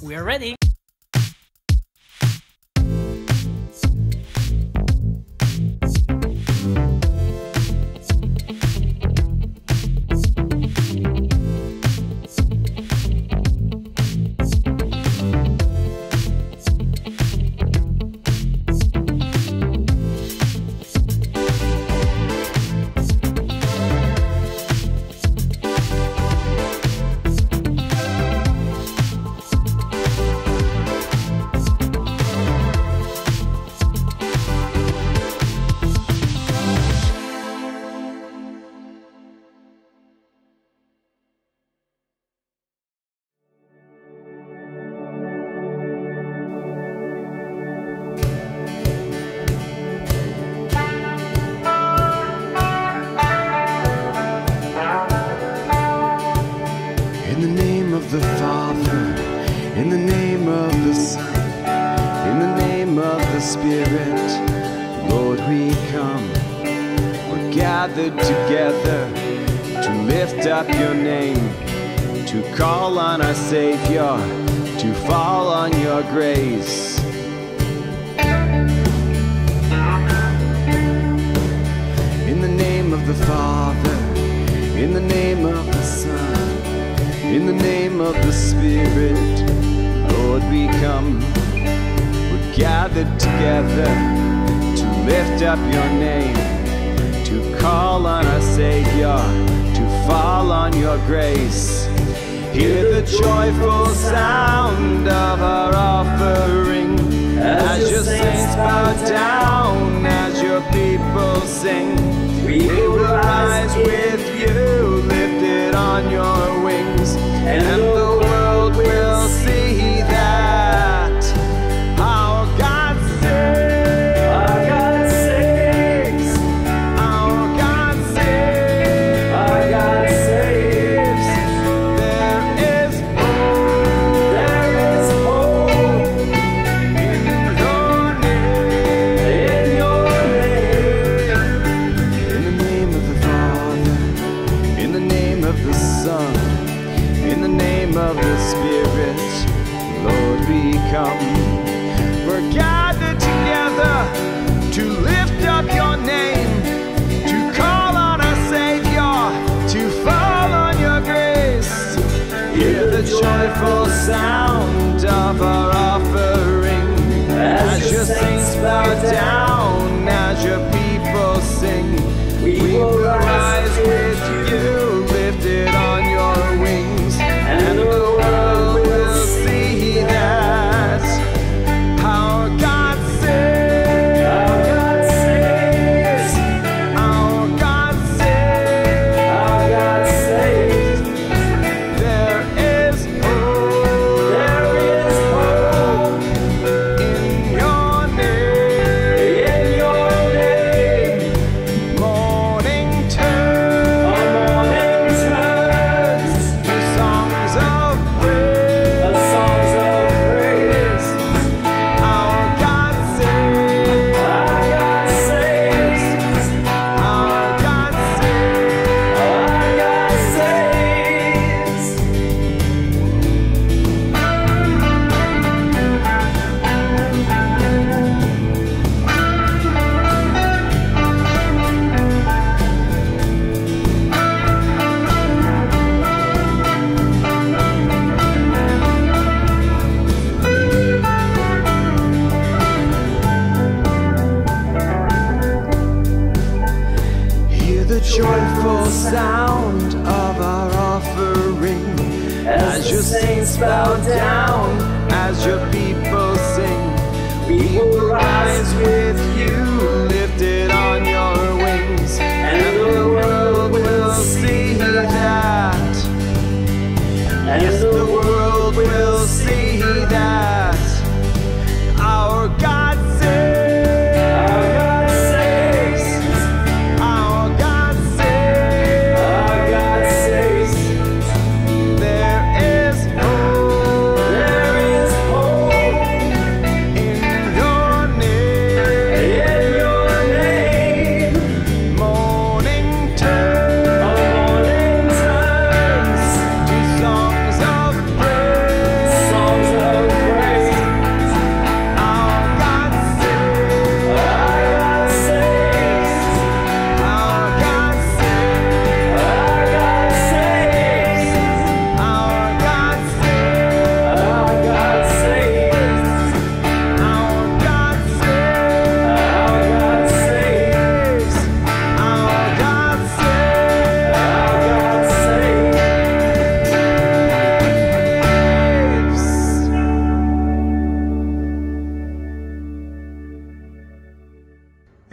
We are ready. come. We're gathered together to lift up your name, to call on our Savior, to fall on your grace. In the name of the Father, in the name of the Son, in the name of the Spirit, Lord, we come. We're gathered together lift up your name, to call on our Savior, to fall on your grace. Hear the joyful sound of our offering as your saints bow down, as your people sing. We will rise with you, lifted on your wings, and the world will see that.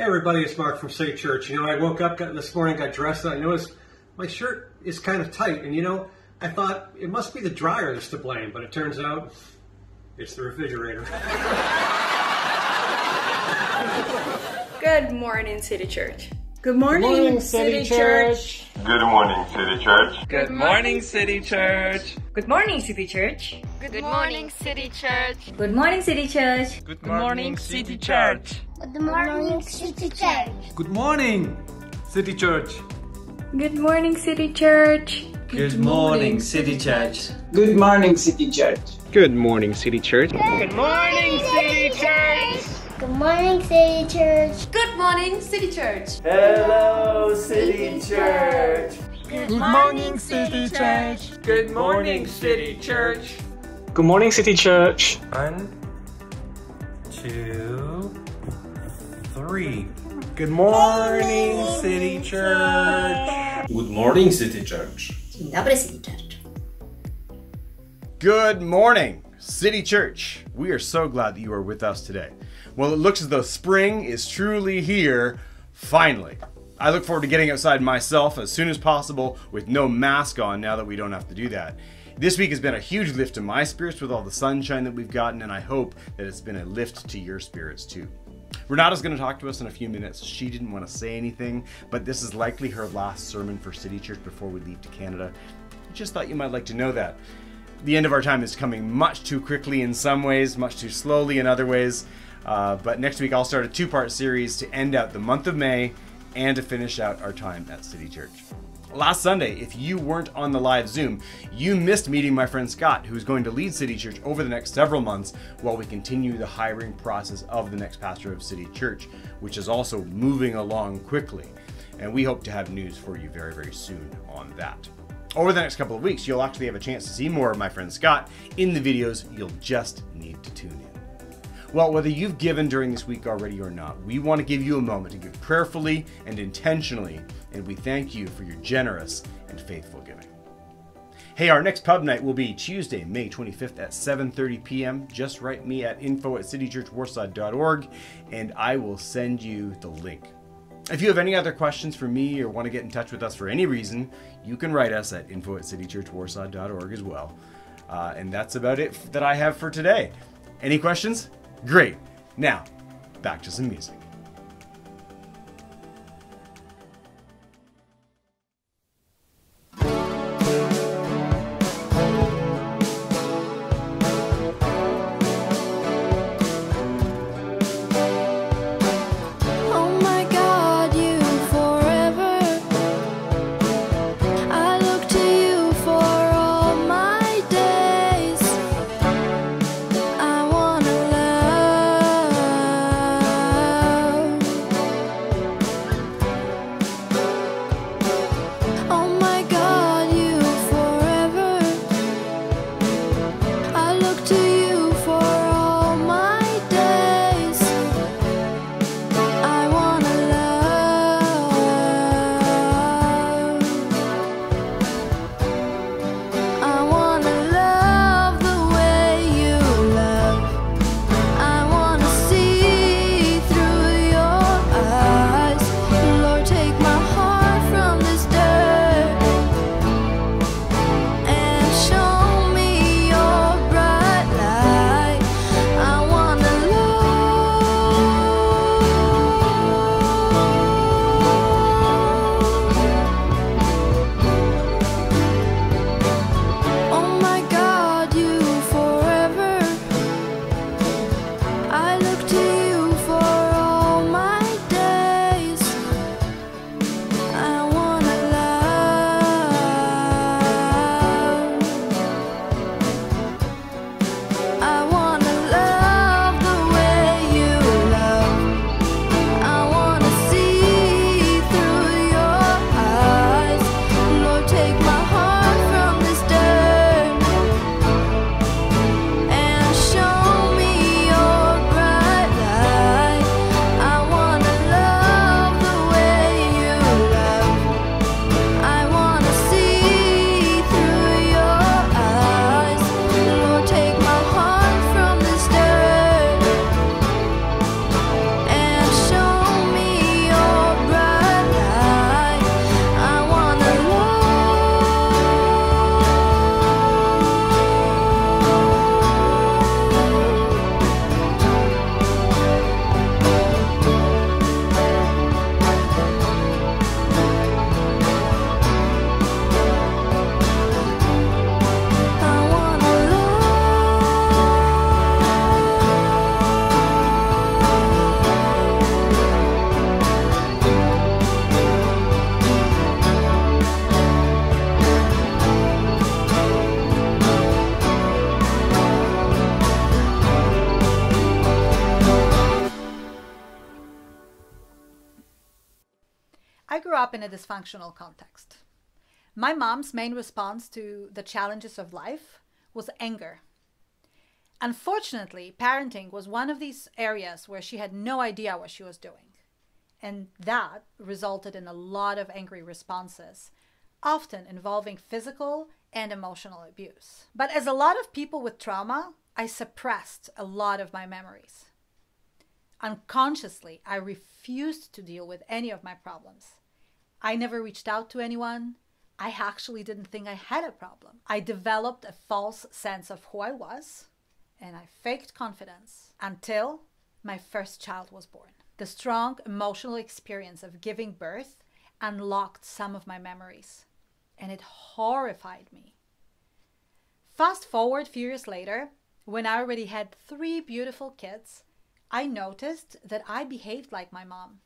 Everybody, it's Mark from City Church. You know, I woke up got, this morning, got dressed, and I noticed my shirt is kind of tight. And you know, I thought it must be the dryer that's to blame, but it turns out it's the refrigerator. Good morning, City Church. Good morning, Good morning City, City Church. Good morning, City Church. Good morning, City Church. Good morning, City Church. Good morning, City Church. Good morning, City Church. Good morning, City Church. Good morning, City Church. Good morning, City Church. Good morning, City Church. Good morning, City Church. Good morning, City Church. Good morning, City Church. Good morning, City Church. Good morning, City Church. Good morning, City Church. Hello, City Church. Good morning, City Church. Good morning, City Church. Good morning, City Church. One, two, three. Good morning, City Church. Good morning, City Church. Dzień dobry, City Church. Good morning, City Church. We are so glad that you are with us today. Well, it looks as though spring is truly here, finally. I look forward to getting outside myself as soon as possible with no mask on now that we don't have to do that. This week has been a huge lift to my spirits with all the sunshine that we've gotten, and I hope that it's been a lift to your spirits too. Renata's going to talk to us in a few minutes. She didn't want to say anything, but this is likely her last sermon for City Church before we leave to Canada. I just thought you might like to know that. The end of our time is coming much too quickly in some ways, much too slowly in other ways. Uh, but next week I'll start a two part series to end out the month of May and to finish out our time at City Church. Last Sunday, if you weren't on the live Zoom, you missed meeting my friend Scott, who's going to lead City Church over the next several months while we continue the hiring process of the next pastor of City Church, which is also moving along quickly. And we hope to have news for you very, very soon on that. Over the next couple of weeks, you'll actually have a chance to see more of my friend Scott in the videos. You'll just need to tune in. Well, whether you've given during this week already or not, we want to give you a moment to give prayerfully and intentionally, and we thank you for your generous and faithful giving. Hey, our next pub night will be Tuesday, May 25th at 7:30 p.m. Just write me at info at citychurchwarsaw.org and I will send you the link. If you have any other questions for me or want to get in touch with us for any reason, you can write us at info at citychurchwarsaw.org as well. Uh, and that's about it that I have for today. Any questions? Great. Now, back to some music. Up in a dysfunctional context. My mom's main response to the challenges of life was anger. Unfortunately, parenting was one of these areas where she had no idea what she was doing. And that resulted in a lot of angry responses, often involving physical and emotional abuse. But as a lot of people with trauma, I suppressed a lot of my memories. Unconsciously, I refused to deal with any of my problems. I never reached out to anyone. I actually didn't think I had a problem. I developed a false sense of who I was, and I faked confidence until my first child was born. The strong emotional experience of giving birth unlocked some of my memories, and it horrified me. Fast forward a few years later, when I already had three beautiful kids, I noticed that I behaved like my mom.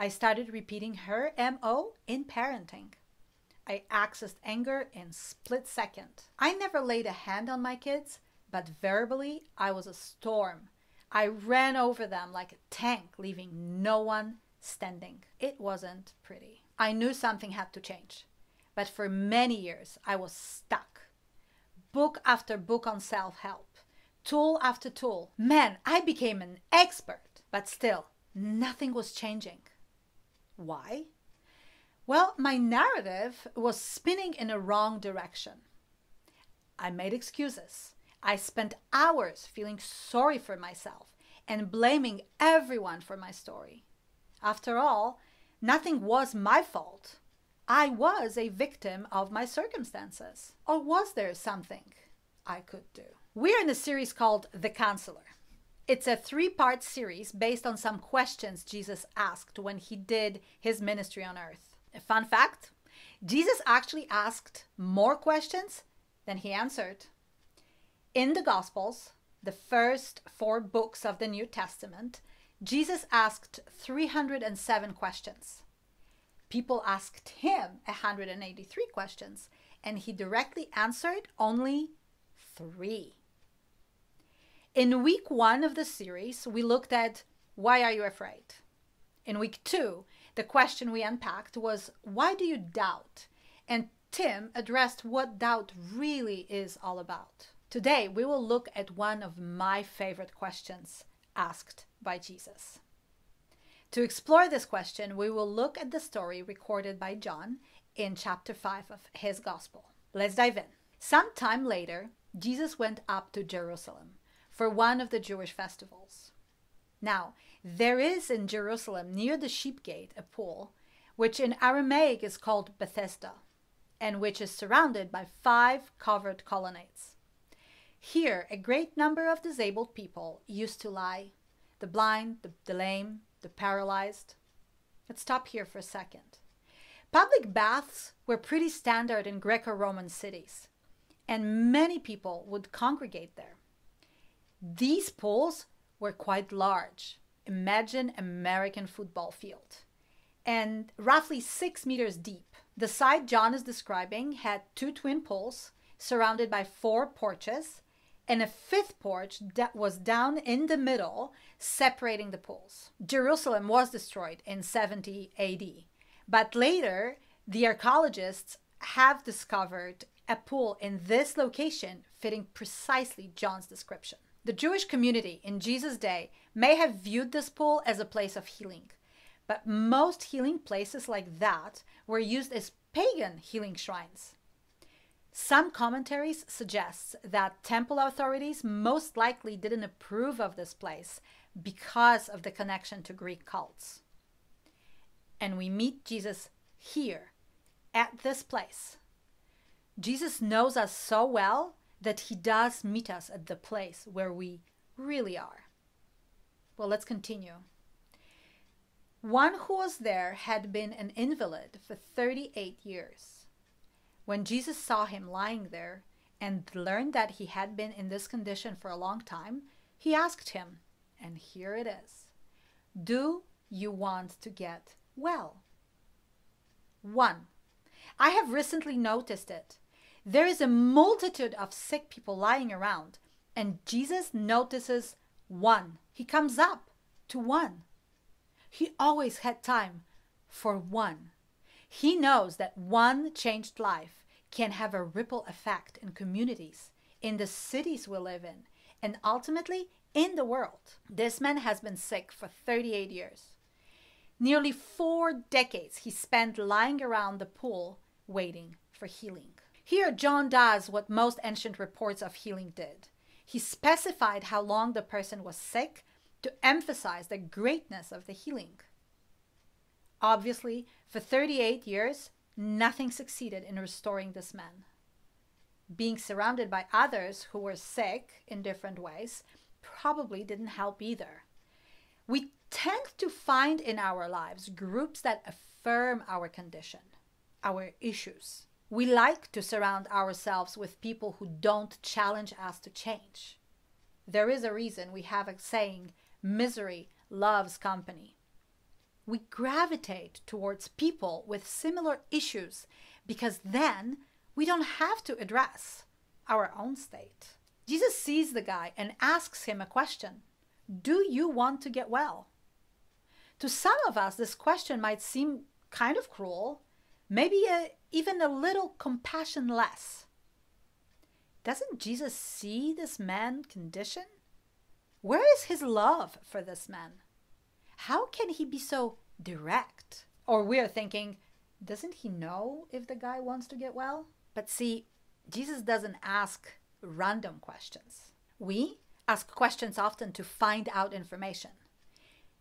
I started repeating her MO in parenting. I accessed anger in split second. I never laid a hand on my kids, but verbally I was a storm. I ran over them like a tank, leaving no one standing. It wasn't pretty. I knew something had to change. But for many years I was stuck. Book after book on self-help tool after tool. Man, I became an expert, but still, nothing was changing. Why? Well, my narrative was spinning in a wrong direction. I made excuses. I spent hours feeling sorry for myself and blaming everyone for my story. After all, nothing was my fault. I was a victim of my circumstances. Or was there something I could do? We're in a series called The Counselor. It's a three part series based on some questions Jesus asked when he did his ministry on earth. A fun fact Jesus actually asked more questions than he answered. In the Gospels, the first four books of the New Testament, Jesus asked 307 questions. People asked him 183 questions, and he directly answered only three. In week one of the series, we looked at why are you afraid? In week two, the question we unpacked was why do you doubt? And Tim addressed what doubt really is all about. Today, we will look at one of my favorite questions asked by Jesus. To explore this question, we will look at the story recorded by John in chapter 5 of his gospel. Let's dive in. Some time later, Jesus went up to Jerusalem for one of the Jewish festivals. Now, there is in Jerusalem near the sheep gate a pool, which in Aramaic is called Bethesda, and which is surrounded by five covered colonnades. Here, a great number of disabled people used to lie the blind, the, the lame, the paralyzed. Let's stop here for a second. Public baths were pretty standard in Greco Roman cities, and many people would congregate there. These pools were quite large. Imagine American football field. And roughly six meters deep. The site John is describing had two twin pools surrounded by four porches and a fifth porch that was down in the middle, separating the pools. Jerusalem was destroyed in 70 AD, but later the archaeologists have discovered a pool in this location fitting precisely John's description. The Jewish community in Jesus' day may have viewed this pool as a place of healing, but most healing places like that were used as pagan healing shrines. Some commentaries suggest that temple authorities most likely didn't approve of this place because of the connection to Greek cults. And we meet Jesus here at this place. Jesus knows us so well that he does meet us at the place where we really are. Well, let's continue. One who was there had been an invalid for 38 years. When Jesus saw him lying there and learned that he had been in this condition for a long time, he asked him, and here it is Do you want to get well? 1. I have recently noticed it. There is a multitude of sick people lying around, and Jesus notices one. He comes up to one. He always had time for one. He knows that one changed life can have a ripple effect in communities, in the cities we live in, and ultimately in the world. This man has been sick for 38 years. Nearly four decades he spent lying around the pool waiting for healing. Here, John does what most ancient reports of healing did. He specified how long the person was sick to emphasize the greatness of the healing. Obviously, for 38 years, nothing succeeded in restoring this man. Being surrounded by others who were sick in different ways probably didn't help either. We tend to find in our lives groups that affirm our condition, our issues. We like to surround ourselves with people who don't challenge us to change. There is a reason we have a saying, misery loves company. We gravitate towards people with similar issues because then we don't have to address our own state. Jesus sees the guy and asks him a question Do you want to get well? To some of us, this question might seem kind of cruel, maybe a, even a little compassion less. Doesn't Jesus see this man's condition? Where is his love for this man? How can he be so direct? Or we're thinking, doesn't he know if the guy wants to get well? But see, Jesus doesn't ask random questions. We ask questions often to find out information.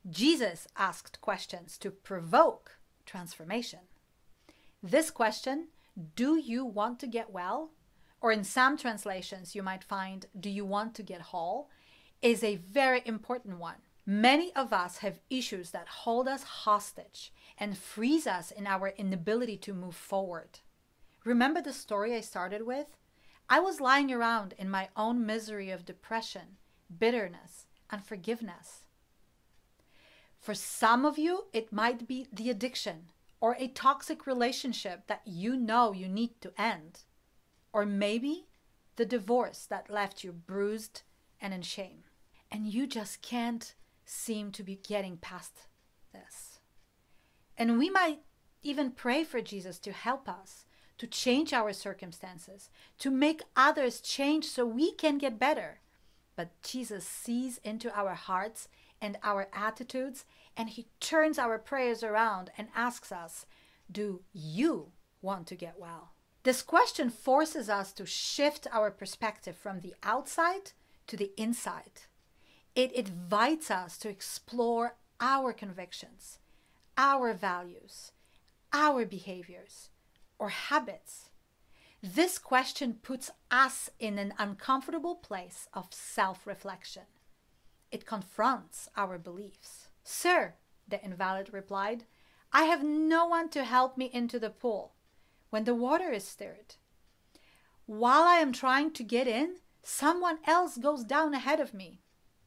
Jesus asked questions to provoke transformation. This question, do you want to get well? Or in some translations, you might find, do you want to get whole? is a very important one. Many of us have issues that hold us hostage and freeze us in our inability to move forward. Remember the story I started with? I was lying around in my own misery of depression, bitterness, and forgiveness. For some of you, it might be the addiction or a toxic relationship that you know you need to end. Or maybe the divorce that left you bruised and in shame. And you just can't seem to be getting past this. And we might even pray for Jesus to help us to change our circumstances, to make others change so we can get better. But Jesus sees into our hearts and our attitudes, and He turns our prayers around and asks us, Do you want to get well? This question forces us to shift our perspective from the outside to the inside. It invites us to explore our convictions, our values, our behaviors, or habits. This question puts us in an uncomfortable place of self reflection. It confronts our beliefs. Sir, the invalid replied, I have no one to help me into the pool when the water is stirred. While I am trying to get in, someone else goes down ahead of me.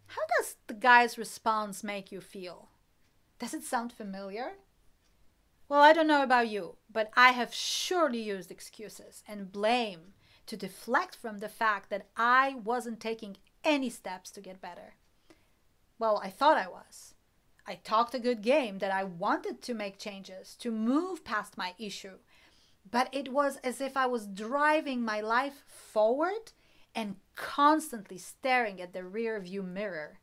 How does the guy's response make you feel? Does it sound familiar? Well, I don't know about you, but I have surely used excuses and blame to deflect from the fact that I wasn't taking any steps to get better. Well, I thought I was. I talked a good game that I wanted to make changes, to move past my issue, but it was as if I was driving my life forward and constantly staring at the rear view mirror.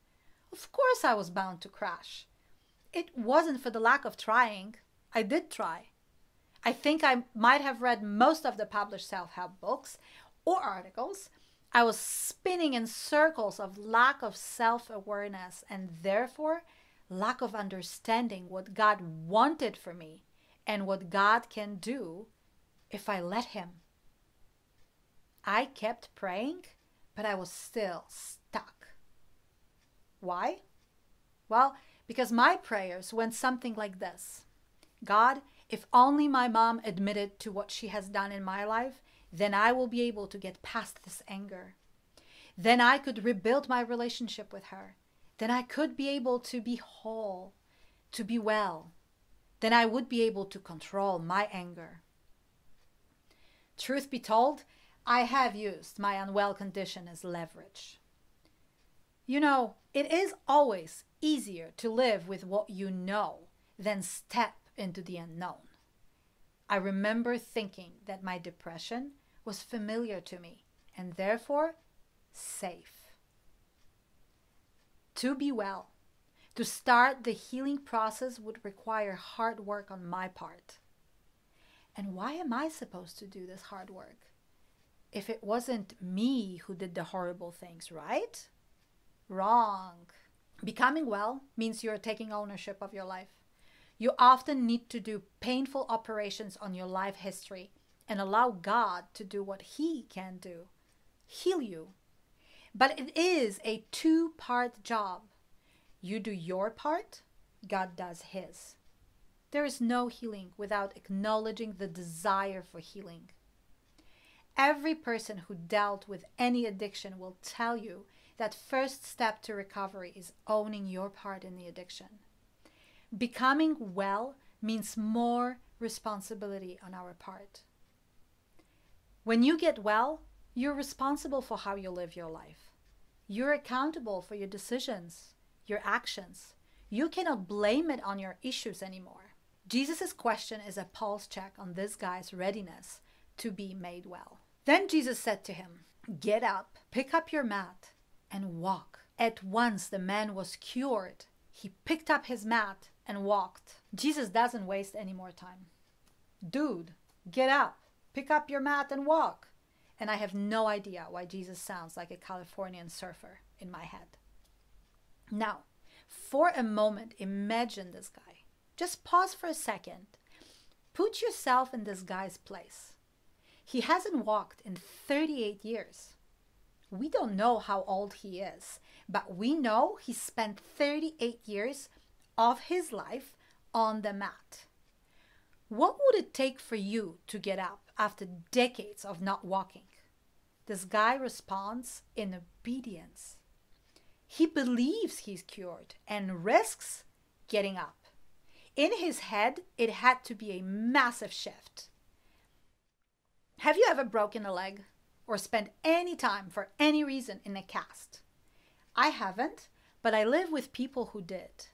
Of course, I was bound to crash. It wasn't for the lack of trying. I did try. I think I might have read most of the published self help books or articles. I was spinning in circles of lack of self awareness and therefore lack of understanding what God wanted for me and what God can do if I let Him. I kept praying, but I was still stuck. Why? Well, because my prayers went something like this God, if only my mom admitted to what she has done in my life, then I will be able to get past this anger. Then I could rebuild my relationship with her. Then I could be able to be whole, to be well. Then I would be able to control my anger. Truth be told, I have used my unwell condition as leverage. You know, it is always easier to live with what you know than step into the unknown. I remember thinking that my depression was familiar to me and therefore safe. To be well, to start the healing process would require hard work on my part. And why am I supposed to do this hard work? If it wasn't me who did the horrible things, right? Wrong. Becoming well means you're taking ownership of your life. You often need to do painful operations on your life history and allow God to do what He can do heal you. But it is a two part job. You do your part, God does His. There is no healing without acknowledging the desire for healing. Every person who dealt with any addiction will tell you that first step to recovery is owning your part in the addiction. Becoming well means more responsibility on our part. When you get well, you're responsible for how you live your life. You're accountable for your decisions, your actions. You cannot blame it on your issues anymore. Jesus' question is a pulse check on this guy's readiness to be made well. Then Jesus said to him, Get up, pick up your mat, and walk. At once the man was cured. He picked up his mat and walked. Jesus doesn't waste any more time. Dude, get up, pick up your mat and walk. And I have no idea why Jesus sounds like a Californian surfer in my head. Now, for a moment, imagine this guy. Just pause for a second. Put yourself in this guy's place. He hasn't walked in 38 years. We don't know how old he is, but we know he spent 38 years of his life on the mat. What would it take for you to get up after decades of not walking? This guy responds in obedience. He believes he's cured and risks getting up. In his head, it had to be a massive shift. Have you ever broken a leg or spent any time for any reason in a cast? I haven't, but I live with people who did.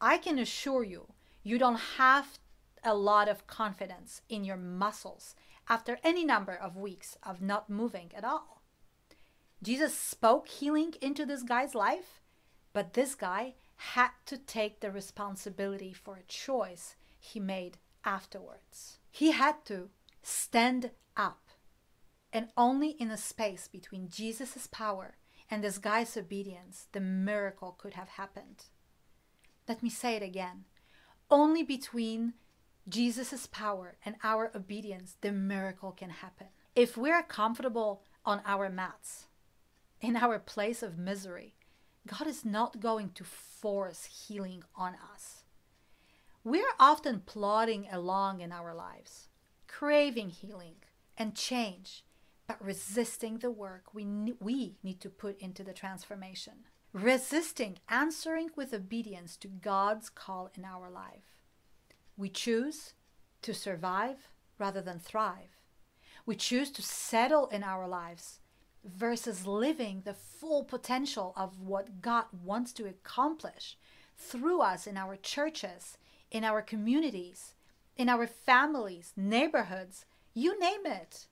I can assure you, you don't have a lot of confidence in your muscles after any number of weeks of not moving at all. Jesus spoke healing into this guy's life, but this guy had to take the responsibility for a choice he made afterwards. He had to stand up. And only in the space between Jesus' power and this guy's obedience, the miracle could have happened. Let me say it again. Only between Jesus' power and our obedience, the miracle can happen. If we're comfortable on our mats, in our place of misery, God is not going to force healing on us. We're often plodding along in our lives, craving healing and change, but resisting the work we, we need to put into the transformation. Resisting answering with obedience to God's call in our life. We choose to survive rather than thrive. We choose to settle in our lives versus living the full potential of what God wants to accomplish through us in our churches, in our communities, in our families, neighborhoods, you name it.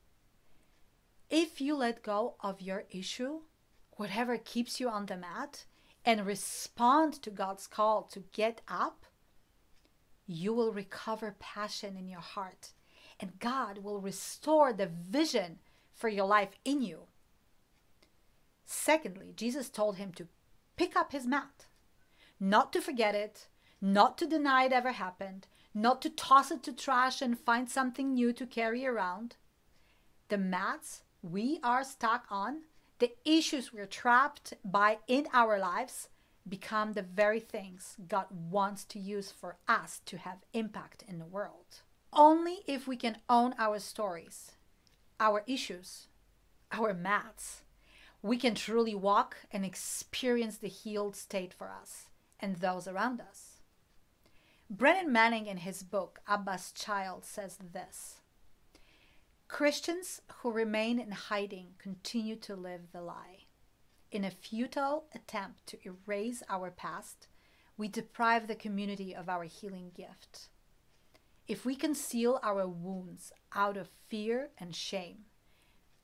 If you let go of your issue, whatever keeps you on the mat, and respond to God's call to get up, you will recover passion in your heart, and God will restore the vision for your life in you. Secondly, Jesus told him to pick up his mat, not to forget it, not to deny it ever happened, not to toss it to trash and find something new to carry around. The mats we are stuck on, the issues we're trapped by in our lives, become the very things God wants to use for us to have impact in the world. Only if we can own our stories, our issues, our mats, we can truly walk and experience the healed state for us and those around us. Brennan Manning, in his book Abba's Child, says this Christians who remain in hiding continue to live the lie. In a futile attempt to erase our past, we deprive the community of our healing gift. If we conceal our wounds out of fear and shame,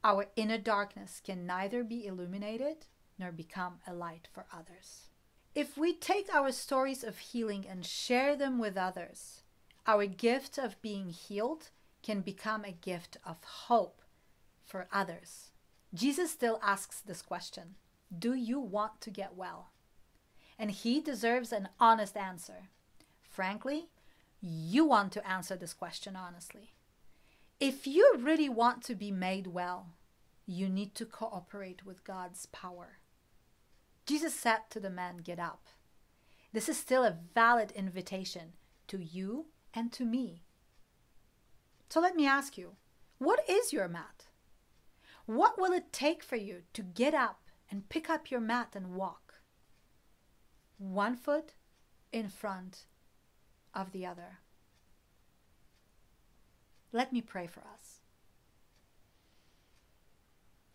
our inner darkness can neither be illuminated nor become a light for others. If we take our stories of healing and share them with others, our gift of being healed can become a gift of hope for others. Jesus still asks this question Do you want to get well? And he deserves an honest answer. Frankly, you want to answer this question honestly. If you really want to be made well, you need to cooperate with God's power. Jesus said to the man, Get up. This is still a valid invitation to you and to me. So let me ask you what is your mat? What will it take for you to get up and pick up your mat and walk? One foot in front of the other. Let me pray for us.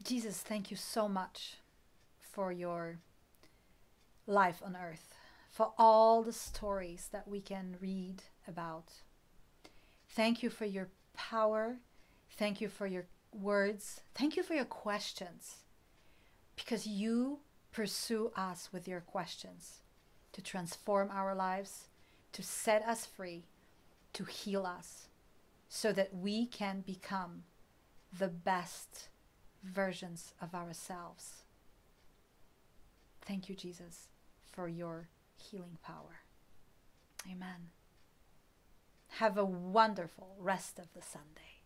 Jesus, thank you so much for your life on earth, for all the stories that we can read about. Thank you for your power. Thank you for your words. Thank you for your questions because you pursue us with your questions to transform our lives, to set us free, to heal us, so that we can become the best versions of ourselves. Thank you, Jesus, for your healing power. Amen. Have a wonderful rest of the Sunday.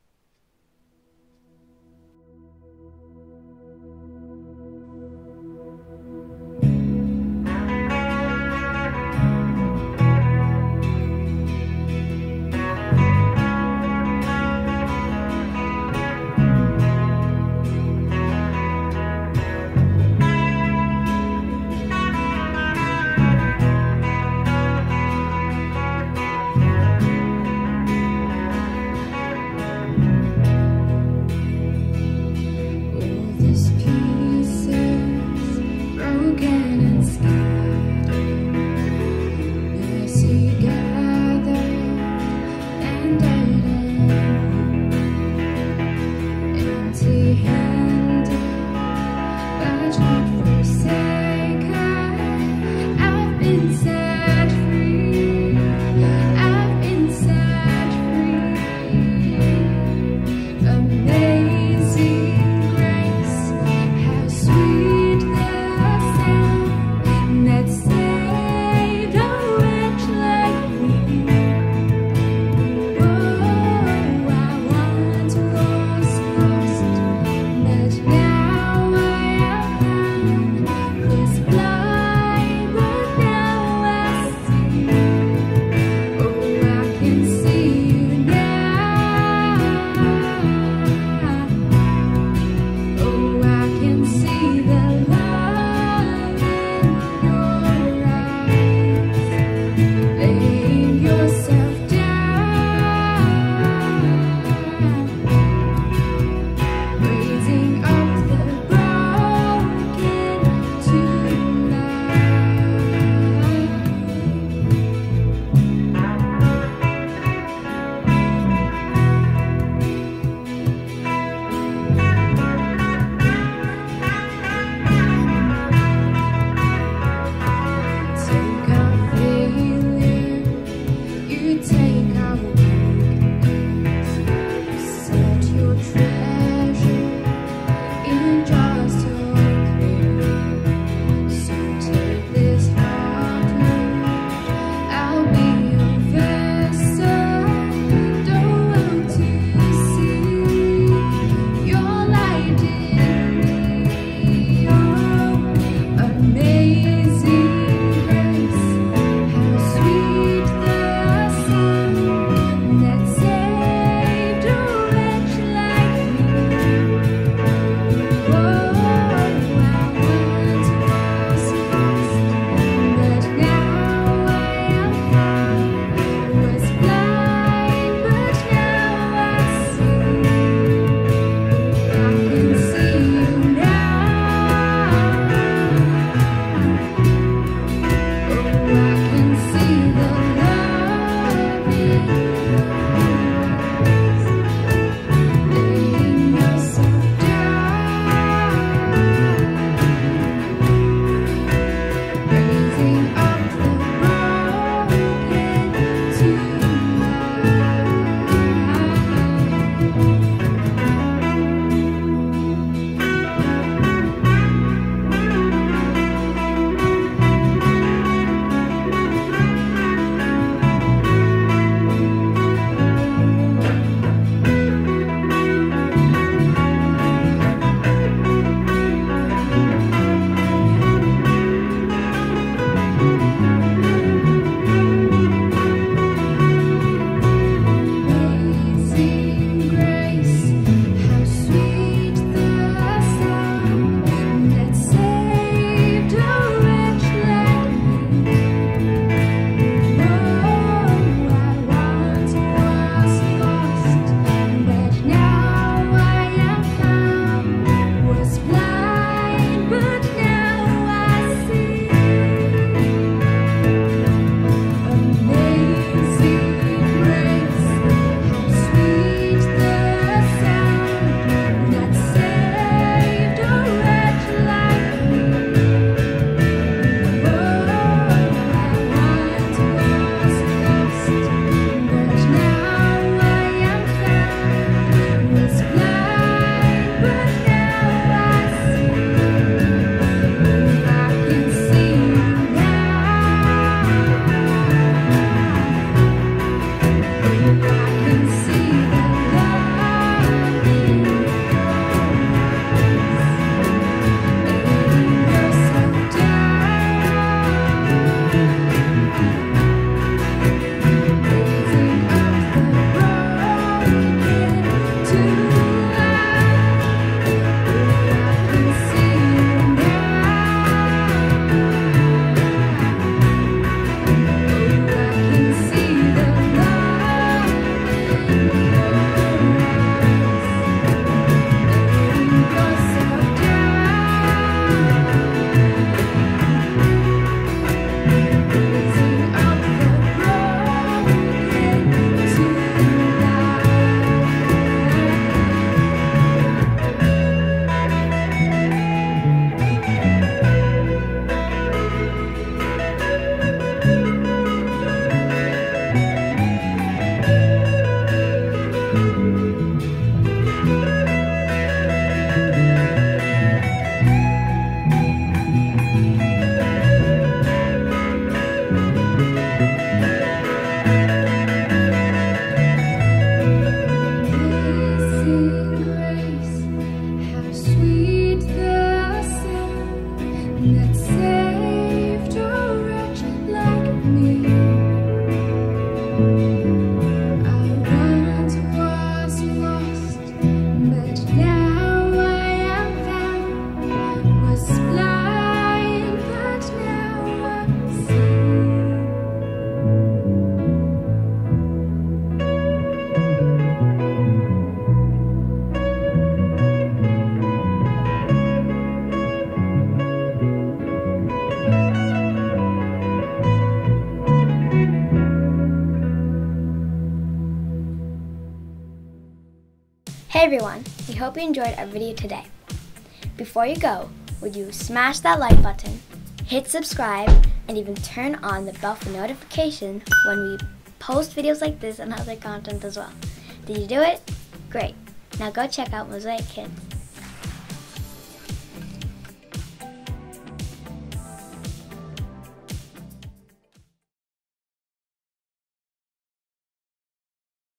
Hope you enjoyed our video today. Before you go, would you smash that like button, hit subscribe, and even turn on the bell for notification when we post videos like this and other content as well. Did you do it? Great. Now go check out Mosaic Kids.